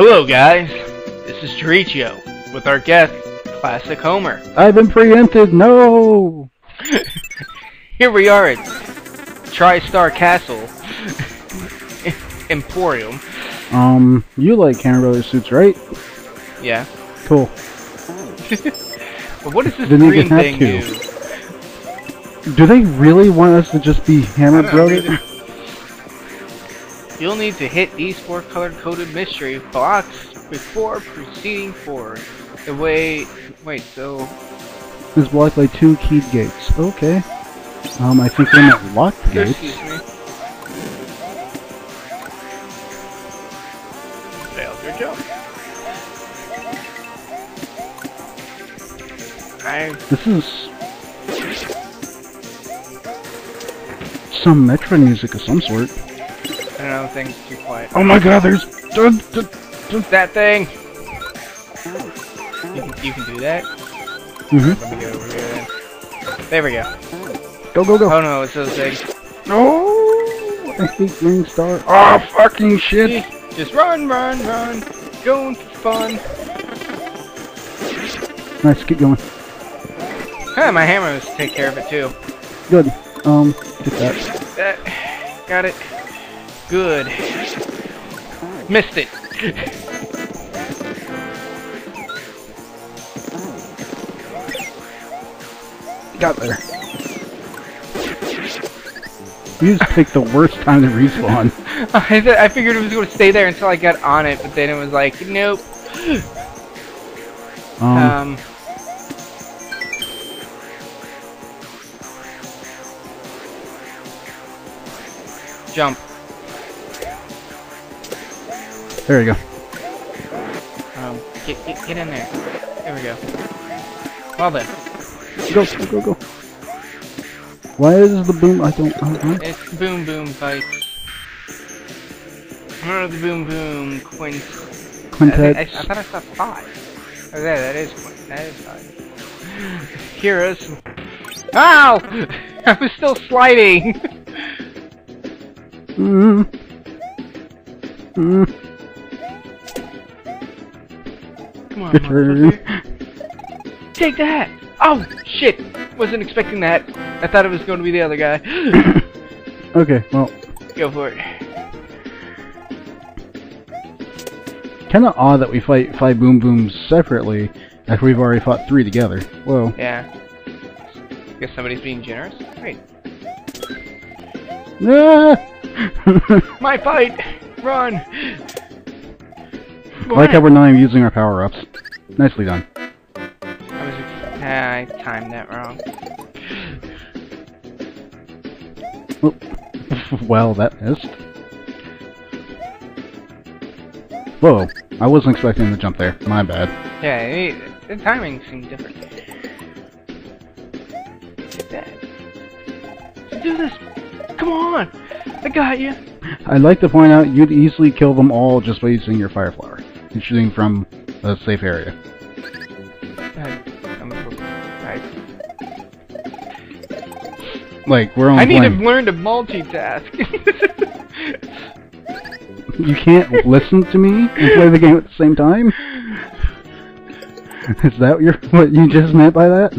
Hello, guys. This is Jourichio with our guest, Classic Homer. I've been preempted. No. Here we are at TriStar Castle Emporium. Um, you like Hammer Brothers suits, right? Yeah. Cool. But what does this Didn't green thing to. do? Do they really want us to just be Hammer I don't know, Brothers? Read You'll need to hit these four color-coded mystery blocks before proceeding forward. The way... Wait, so... Is blocked by two keyed gates. Okay. Um, I think they're not locked gates. Excuse me. Failed your jump. I... This is some Metro music of some sort. I don't know, things too quiet. Oh my God! There's dun, dun, dun. That thing! You can, you can do that? Mhm. Let me get over here then. There we go. Go go go! Oh no, it's those things. Oh, I hate Green Star. Oh fucking shit! Just run, run, run. Going for fun. Nice, keep going. Huh, my hammer was to take care of it too. Good. Um, get that. That, got it. Good. Missed it. Got there. You just picked the worst time to respawn. I, th I figured it was going to stay there until I got on it, but then it was like, nope. Um, Um, jump. There you go. Um, get, get, get in there. There we go. Well then, Go, go, go, go. Why is the boom? I don't. I don't know. it's boom boom fights. Remember the boom boom quint. I, I, I thought I saw five. Oh, there, that is quint. That is five. Heroes. Ow! I was still sliding. Mm. Mm. Come on, Your motherfucker. Take that! Oh, shit! Wasn't expecting that. I thought it was going to be the other guy. okay, well, Go for it. kind of odd that we fight five boom booms separately after we've already fought three together. Whoa. Yeah. Guess somebody's being generous. Great. Ah! My fight! Run! I like how we're not even using our power ups. Nicely done. I was. Ah, I timed that wrong. well, that missed. Whoa, I wasn't expecting to jump there. My bad. Yeah, it, the timing seemed different. Get that. Do this! Come on! I got you! I'd like to point out you'd easily kill them all just by using your fire flower shooting from a safe area. I, I'm, I, Like we're only I need to learn to multitask. You can't listen to me and play the game at the same time. Is that your what you just meant by that?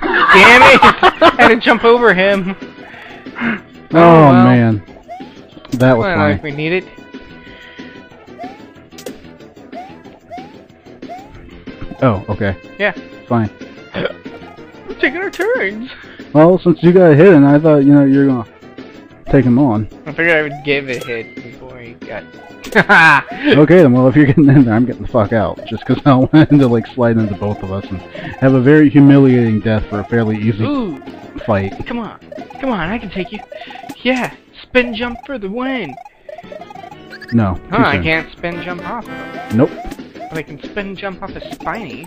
Damn it! I had to jump over him. Oh, oh, well. man, that was Well, funny. if we need it. Oh, okay, Yeah. fine. We're taking our turns. Well, since you got hit, and I thought you know you're gonna take him on. I figured I would give it a hit before he got. Okay, then. Well, if you're getting in there, I'm getting the fuck out. Just because I wanted to like slide into both of us and have a very humiliating death for a fairly easy Ooh, fight. come on, come on, I can take you. Yeah, spin jump for the win. No. Huh, I can't spin jump off of them, Nope. But I can spin jump off of spiny.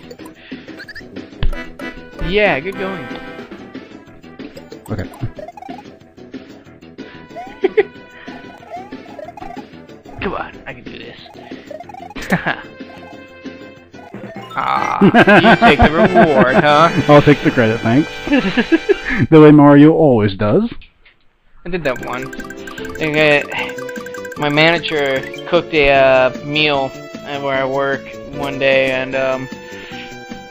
Yeah, good going. Okay. Come on, I can do this. ah, you take the reward, huh? I'll take the credit, thanks. the way Mario always does. I did that once. And uh, my manager cooked a uh, meal where I work one day, and um,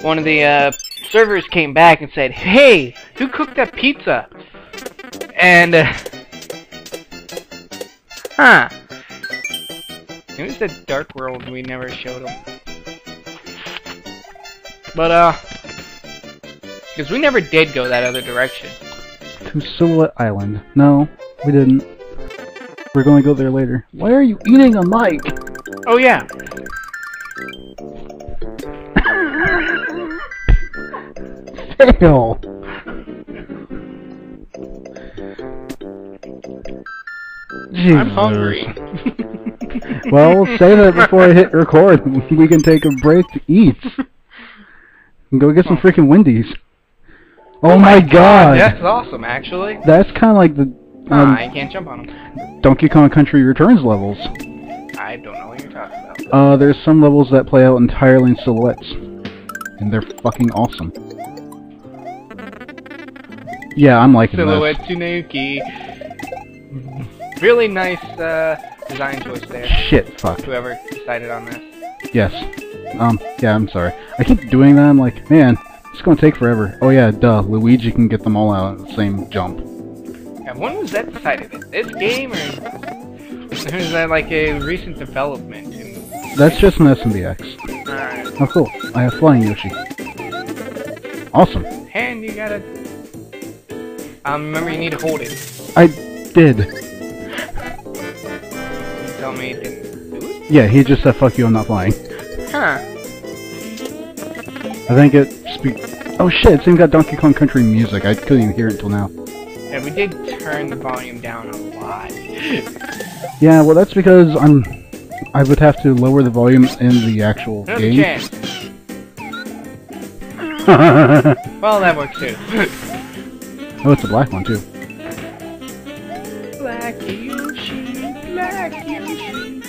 one of the uh, servers came back and said, "Hey, who cooked that pizza?" And uh, huh? It was the Dark World we never showed him. But uh, because we never did go that other direction. To Silhouette Island. No, we didn't. We're going to go there later. Why are you eating a mic? Oh yeah. Fail. I'm hungry. well, say that before I hit record. We can take a break to eat. And go get some freaking Wendy's. Oh, my god! That's awesome, actually. That's kind of like the Ah, um, I can't jump on them. Donkey Kong Country Returns levels. I don't know what you're talking about. Uh, there's some levels that play out entirely in silhouettes. And they're fucking awesome. Yeah, I'm liking that. Silhouette Tanuki. Really nice uh, design choice there. this. Shit, fuck. Whoever decided on this. Yes. Um, yeah, I'm sorry. I keep doing that, I'm like, man, it's gonna take forever. Oh yeah, duh, Luigi can get them all out at the same jump. And when was that decided? In this game, or is that like a recent development? In... That's just an SMBX. Alright. Oh cool, I have Flying Yoshi. Awesome. And you gotta. Um, remember you need to hold it. I did. You tell me it didn't do it? Yeah, he just said fuck you, I'm not flying. Huh. I think it speak. Oh shit, it's even got Donkey Kong Country music. I couldn't even hear it until now. Yeah, we did turn the volume down a lot. Yeah, well that's because I'm. I would have to lower the volume in the actual Another game. chance. Well, that works too. oh, it's a black one too. Black Yoshi, Black Yoshi.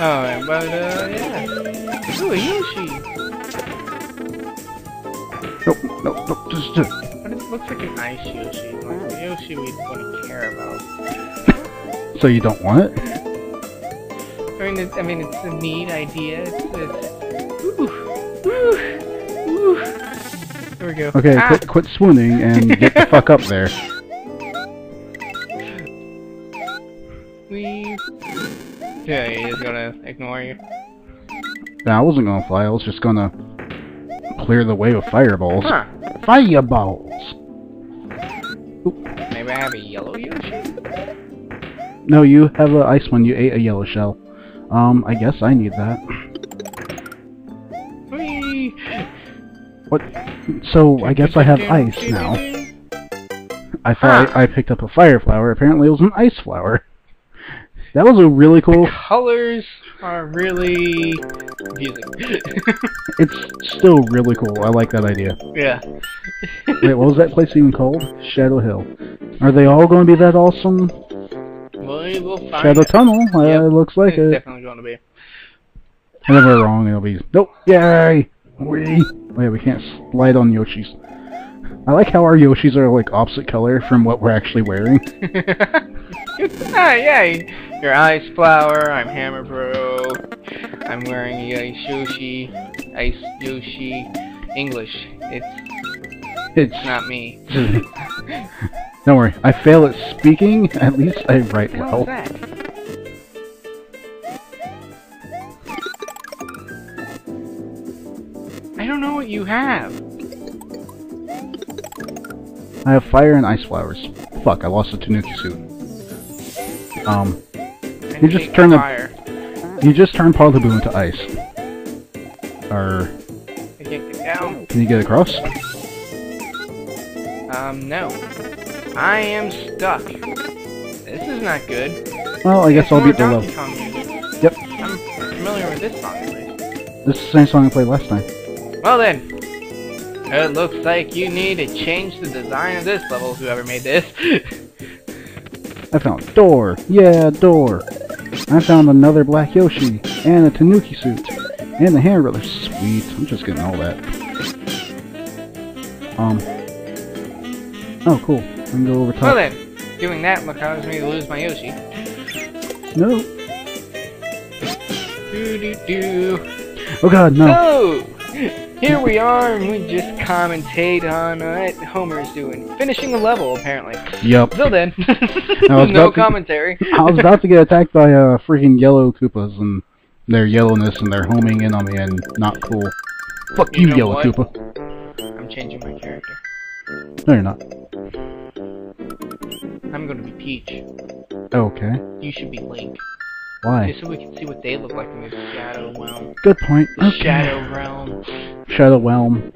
Oh, but uh, yeah. Ooh, a Yoshi. Nope, nope, nope. Just, just. But it looks like an ice Yoshi. Like the Yoshi we wouldn't care about. So you don't want it? I mean, it's, I mean, it's a neat idea. It's, it's ooh, ooh, ooh. There we go. Okay, Ah! quit, quit swooning and get the fuck up there. We. Yeah, he's gonna ignore you. Nah, I wasn't gonna fly. I was just gonna clear the way with fireballs. Huh? Fireballs. Maybe I have a yellow Yoshi. No, you have a ice one. You ate a yellow shell. Um, I guess I need that. Whee! What? So I guess I have ice now. I thought I, I picked up a fire flower. Apparently, it was an ice flower. That was a really cool. Colors are really confusing. It's still really cool. I like that idea. yeah. Wait, what was that place even called? Shadow Hill. Are they all going to be that awesome? We find Shadow out. Tunnel. Uh, it looks like it's it. definitely going to be. And if we're wrong, it'll be nope. Yay! Wee. Wait, we can't slide on Yoshis. I like how our Yoshis are like opposite color from what we're actually wearing. ah, yeah. You're Ice Flower, I'm Hammer Bro. I'm wearing a Ice Yoshi. Ice Yoshi. English. It's It's not me. don't worry. I fail at speaking. At least I write What the hell well. I don't know what you have. I have fire and ice flowers. Fuck! I lost the Tanuki suit. Um, You just turn the- fire. you just turn Parlaboo into ice. Or I can't get down. can you get across? Um, no. I am stuck. This is not good. Well, I guess I'll beat the level. Donkey Kong music. Yep. I'm familiar with this song at least. This is the same song I played last time. Well then, it looks like you need to change the design of this level, whoever made this. I found door. Yeah, door. I found another black Yoshi and a Tanuki suit and the Hammer Brothers. Sweet. I'm just getting all that. Um. Oh, cool. I can go over top. Well then, doing that will cause me to lose my Yoshi. No. Do do do. Oh god, no. So, here we are, and we just commentate on what Homer's doing. Finishing a level, apparently. Yep. Till then, was no to- commentary. I was about to get attacked by uh, freaking yellow Koopas and their yellowness and their homing in on me and not cool. Fuck You you, know yellow what? Koopa. I'm changing my character. No, you're not. I'm gonna be Peach. Okay. You should be Link. Why? Just so we can see what they look like in the Shadow Realm. Good point. The Okay. Shadow Realm. Shadow Realm.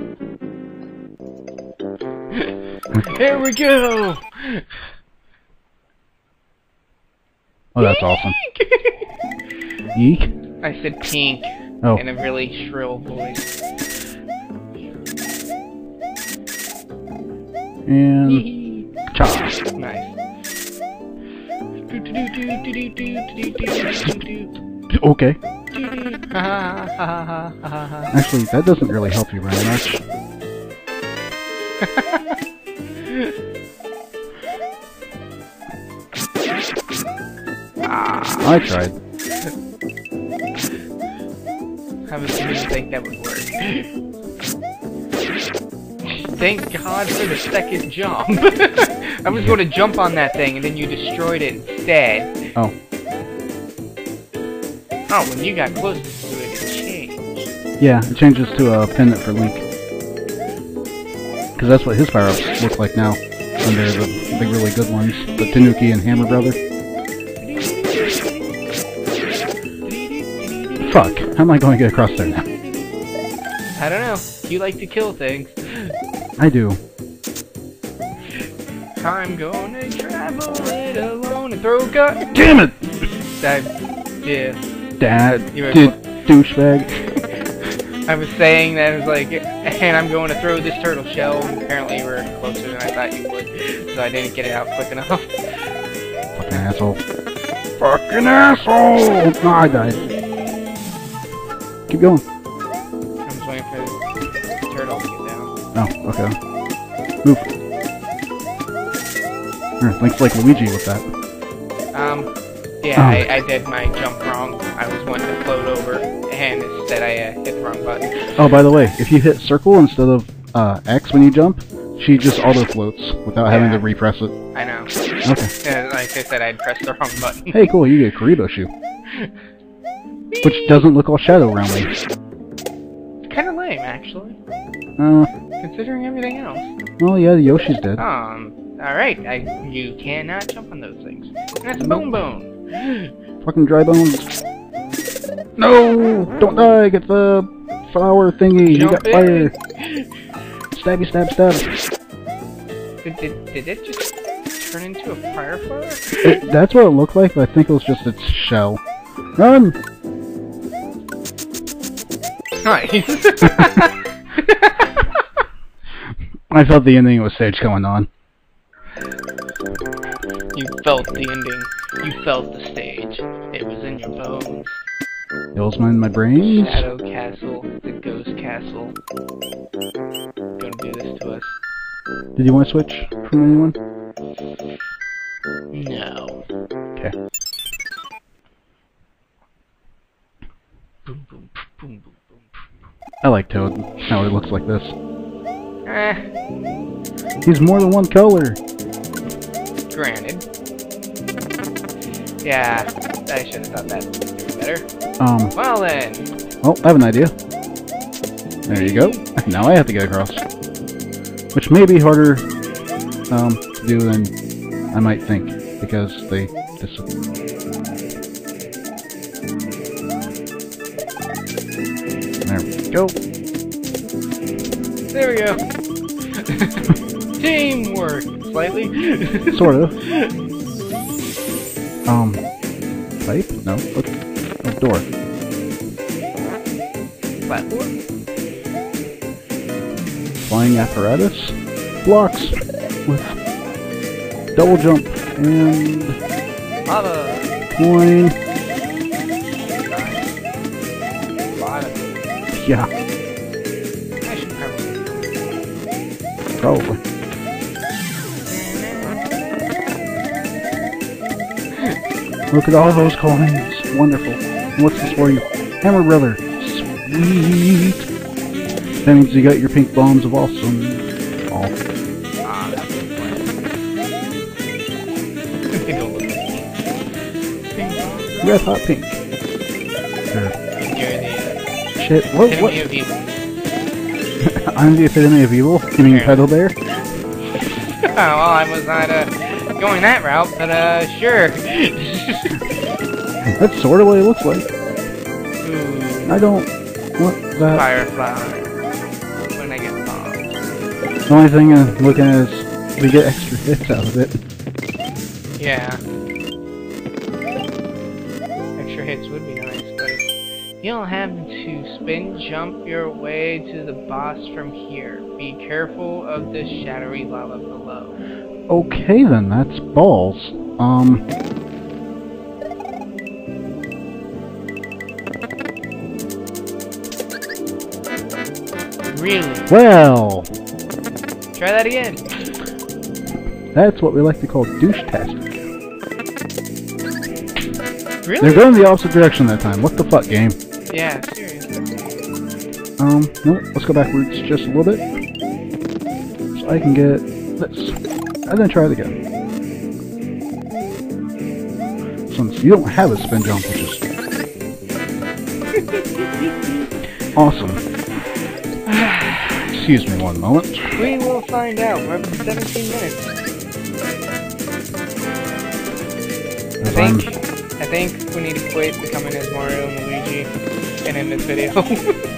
Here we go! Oh, that's awesome. Yeek. I said pink Oh, in a really shrill voice. and cha. nice. Okay. Actually, that doesn't really help you very much. Ah, I tried. I was beginning to think that would work. Thank God for the second jump. I was going to jump on that thing and then you destroyed it instead. Oh. Oh, when you got close to it, it changed. Yeah, it changes to a pendant for Link. Because that's what his power-ups look like now. They're the, the really good ones. The Tanuki and Hammer Brother. Fuck. How am I going to get across there now? I don't know. You like to kill things. I do. I'm gonna travel it alone and throw a gun. Damn it! That, yeah. Dad, You were did douchebag. I was saying that it was like, and I'm going to throw this turtle shell. And apparently, you were closer than I thought you would, so I didn't get it out quick enough. Fucking asshole. Fucking asshole! No, I died. Keep going. I'm just waiting for the turtle to get down. Oh, okay. Move. Link's like Luigi with that. Um, yeah, Oh. I, I did my jump wrong. I was wanting to float over, and instead I uh, hit the wrong button. Oh, by the way, if you hit circle instead of uh, X when you jump, she just auto floats without having to repress it. I know. Okay. Like I said, I'd pressed the wrong button. Hey, cool, you get a Kuribo shoe. Which doesn't look all shadow roundy. kind of lame, actually, Uh, considering everything else. well, yeah, the Yoshi's dead. Alright, I you cannot jump on those things. And that's a bone bone. Fucking dry bones. No! Don't die! Get the flower thingy! You Jump got fire! in. Stabby, stab, stab! Did, did, did it just turn into a firefly? It, that's what it looked like, but I think it was just its shell. Run! Nice. I felt the ending of a stage going on. You felt the ending. You felt the stage. It was in your bones. It was in my brain. Shadow Castle, the Ghost Castle. Gonna do this to us. Did you want to switch from anyone? No. Okay. Boom, boom, boom, boom, boom. I like Toad. How he looks like this. Eh, He's more than one color. Granted. Yeah, I should have thought that would be better. Um, Well then, oh, I have an idea. There you go. Now I have to get across. Which may be harder um, to do than I might think, because they dis- There we go. there we go. Teamwork, slightly. Sort of. Um, pipe? No. What? Oh, door. Platform. Flying apparatus. Blocks with double jump and Lava. coin. Yeah. I should probably. Look at all those coins. Wonderful. And what's this for you? Hammer Brother. Sweet. That means you got your pink bombs of awesome. Oh. Ah, that's the point. They don't look like Red hot pink. Sure. You're the Shit. What? What? of evil. I'm the epitome of evil. You mean. Pedal Bear? well, I was not uh, going that route, but uh, sure. That's sort of what it looks like. Ooh, I don't want that. firefly. When I get bombed. The only thing I'm looking at is we get extra hits out of it. Yeah. Extra hits would be nice, but you'll have to spin jump your way to the boss from here. Be careful of the shadowy lava below. Okay then, that's balls. Um, Really? well, Try that again. that's what we like to call douche test. Really? They're going the opposite direction that time. What the fuck, game? Yeah, seriously. Um, no, let's go backwards just a little bit. So I can get this. And then try it again. Since you don't have a spin jump, which is awesome. Excuse me one moment. We will find out. We're up 17 minutes. I think, I think we need to quit becoming as Mario and Luigi and end this video.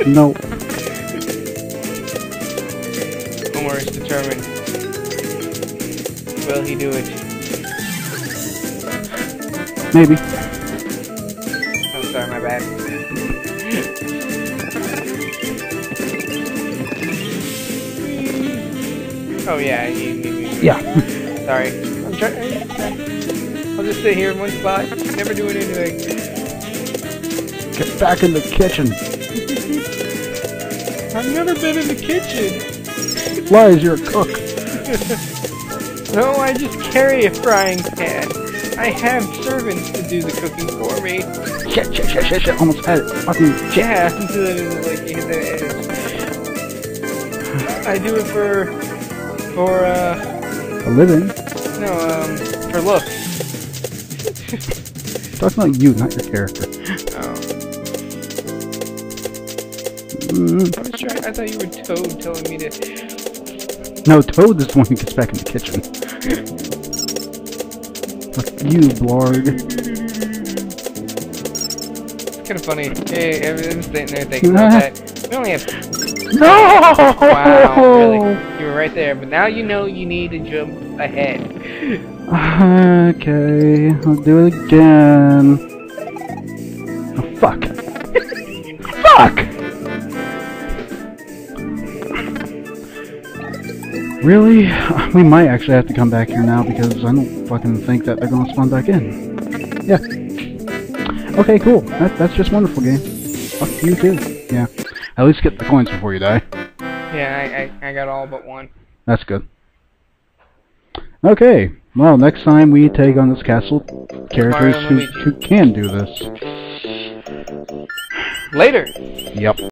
no, Homer is determined. Will he do it? maybe. Oh yeah, you need me. Yeah. Sorry. I'm trying. I'll just sit here in one spot, never doing anything. Get back in the kitchen. I've never been in the kitchen. Lies, you're a cook. No, I just carry a frying pan. I have servants to do the cooking for me. Shit, shit, shit, shit, shit. Almost had it. Fucking shit. Yeah, like you said, I do it for for uh A living. no um for looks. Talking about you, not your character. Oh, Mm, I was trying. I thought you were Toad telling me to. no, Toad is the one who gets back in the kitchen. Fuck you, Blarg. It's kind of funny. Hey, I'm sitting there thinking about that. We only have. No! Wow, really? You were right there, but now you know you need to jump ahead. Okay, I'll do it again. Oh, fuck. fuck! Really? We might actually have to come back here now because I don't fucking think that they're gonna spawn back in. Yeah. Okay, cool. That, that's just wonderful, game. Fuck you too. Yeah. At least get the coins before you die. Yeah, I, I, I got all but one. That's good. Okay, well, next time we take on this castle characters who, who can do this. Later. Yep.